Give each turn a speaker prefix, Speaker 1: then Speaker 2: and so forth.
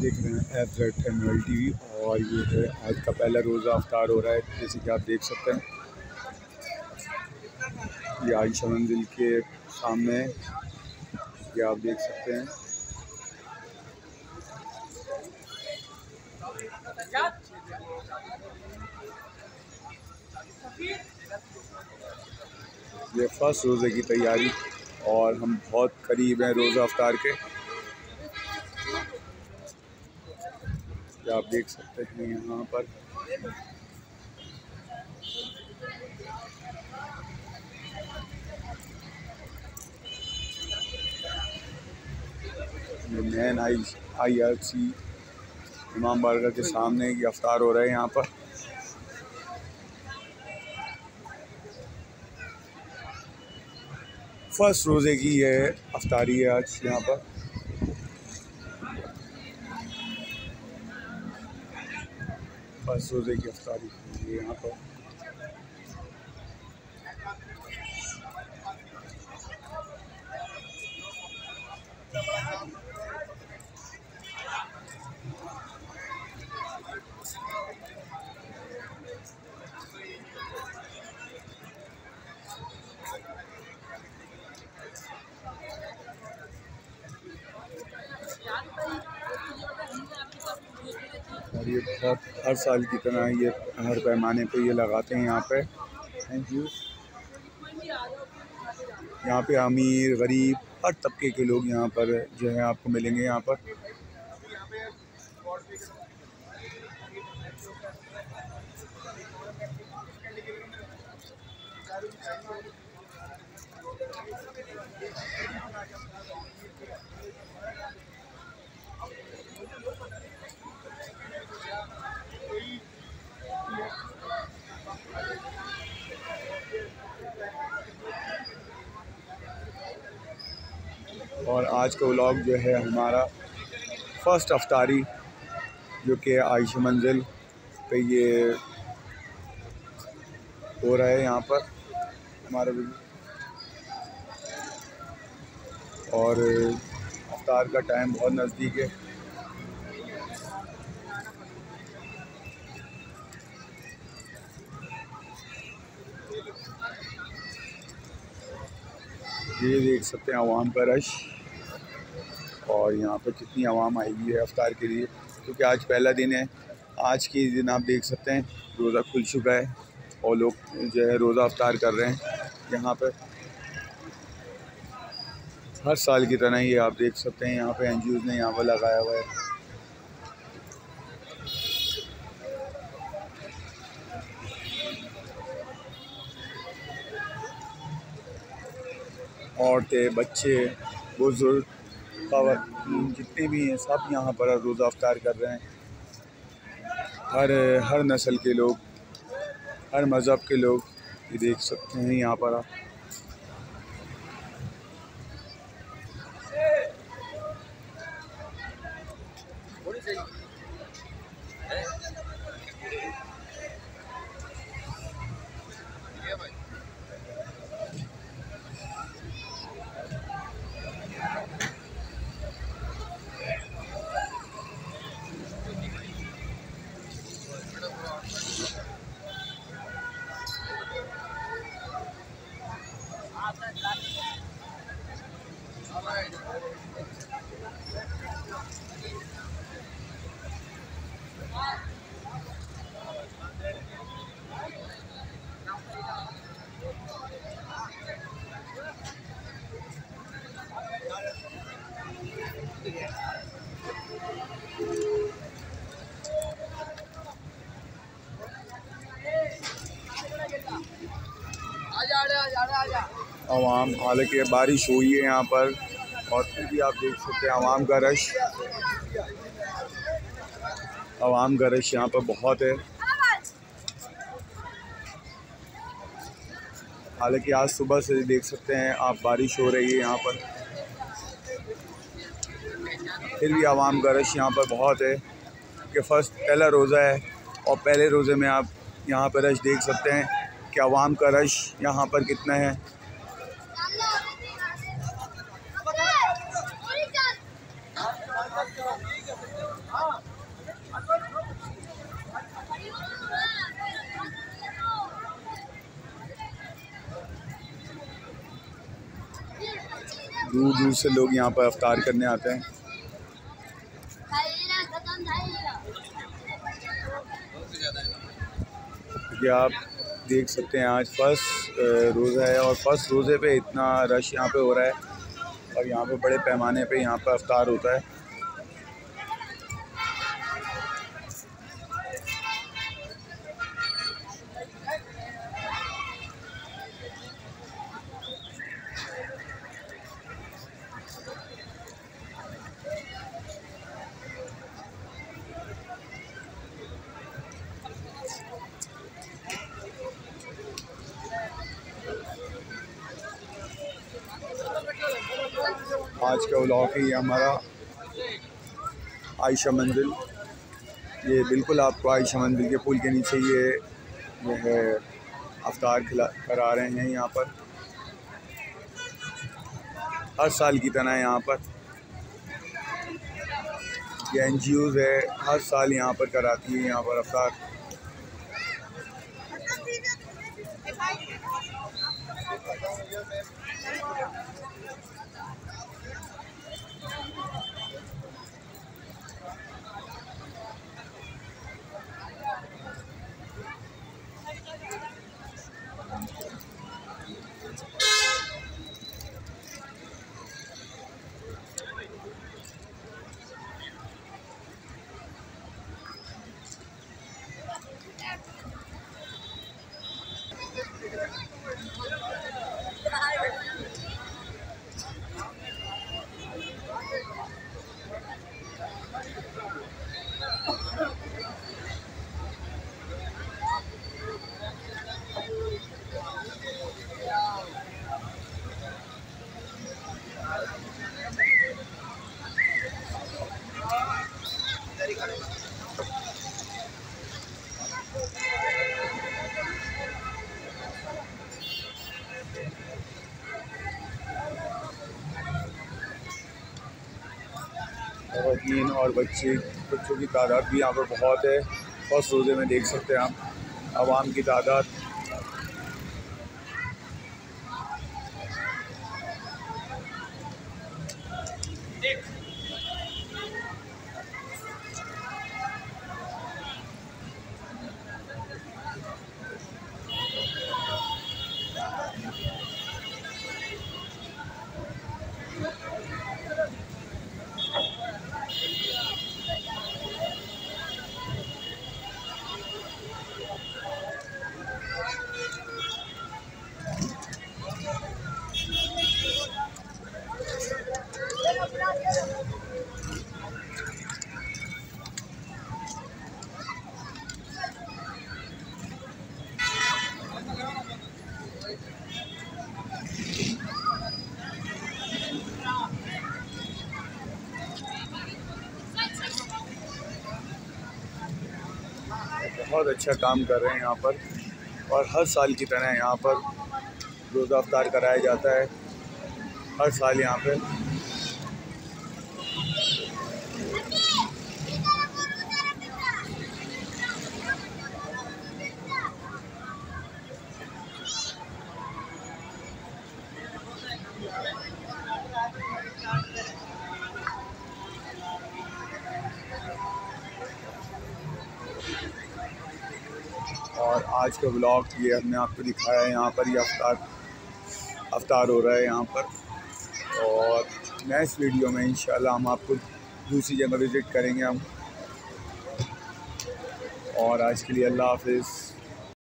Speaker 1: देख रहे हैं F Z N L T V और ये है, आज का पहला रोज़ा अफ्तार हो रहा है, जैसे कि आप देख सकते हैं। ये आयशा मंजिल के सामने, ये आप देख सकते हैं। ये फ़र्स्ट रोज़े की तैयारी, और हम बहुत करीब हैं रोज़ा अफ्तार के। आप देख सकते हैं यहाँ पर? Man I I R C इमाम बारगाह के सामने की अफ्तार हो रहे हैं यहाँ पर। फ़र्स्ट रोज़े की ये अफ्तारी है आज यहाँ पर। फ़र्स्ट सूर्य की अफ्तारी हुई है यहाँ पर और ये बहुत हर साल की तरह ये हर पैमाने पे ये लगाते हैं यहाँ पे। थैंक यू यहाँ पे अमीर, गरीब, हर तबके के लोग यहाँ पर जो है आपको मिलेंगे यहाँ पर और आज का व्लॉग जो है हमारा फ़र्स्ट अफ्तारी, जो कि आयश मंजिल पे ये हो रहा है यहाँ पर, हमारा और अफ्तार का टाइम बहुत नज़दीक है। ये देख सकते हैं आवाम का रश। और यहाँ पर कितनी आवाम आई हुई है अफ्तार के लिए? क्योंकि आज पहला दिन है। आज के दिन आप देख सकते हैं, रोज़ा खुल चुका है और लोग जो है रोज़ा अफ्तार कर रहे हैं यहाँ पर। हर साल की तरह ये आप देख सकते हैं, यहाँ पे एन ने यहाँ पर लगाया हुआ है। औरतें, बच्चे, बुज़ुर्ग खातन जितने भी हैं, सब यहाँ पर रोज़ा अफ्तार कर रहे हैं। हर हर नस्ल के लोग, हर मज़हब के लोग ये देख सकते हैं यहाँ पर आप। आवाम, हालाँकि बारिश हुई है यहाँ पर, और फिर भी आप देख सकते हैं आवाम का रश। आवाम का रश यहाँ पर बहुत है। हालाँकि आज सुबह से देख सकते हैं आप बारिश हो रही है यहाँ पर। फिर भी आवाम का रश यहाँ पर बहुत है कि फ़र्स्ट पहला रोज़ा है, और पहले रोज़े में आप यहाँ पर रश देख सकते हैं। कि आवाम का रश यहाँ पर कितना है। दूर दूर से लोग यहाँ पर अवतार करने आते हैं। आप देख सकते हैं आज फ़र्स्ट रोज़ा है और फ़र्स्ट रोज़े पे इतना रश यहाँ पे हो रहा है। और यहाँ पे बड़े पैमाने पे यहाँ पर अवतार होता है। आज का व्लॉग है हमारा आयशा मंजिल ये बिल्कुल आपको आयशा मंजिल के पुल के नीचे ये जो है अफ्तार खिला, करा रहे हैं यहाँ पर। हर साल की तरह यहाँ पर। ये एन है, हर साल यहाँ पर कराती है यहाँ पर अफ्तार खातन और बच्चे, बच्चों की तादाद भी यहाँ पर बहुत है। फ़र्स्ट रोज़े में देख सकते हैं आप, आवाम की तादाद। बहुत अच्छा काम कर रहे हैं यहाँ पर और हर साल की तरह यहाँ पर रोज़ा अफ्तार कराया जाता है। हर साल यहाँ पर और आज का ब्लॉग ये हमने आपको दिखाया है, यहाँ पर ये अवतार अवतार हो रहा है यहाँ पर। और नेक्स्ट वीडियो में इन हम आपको दूसरी जगह विज़िट करेंगे हम। और आज के लिए अल्लाह हाफिज़।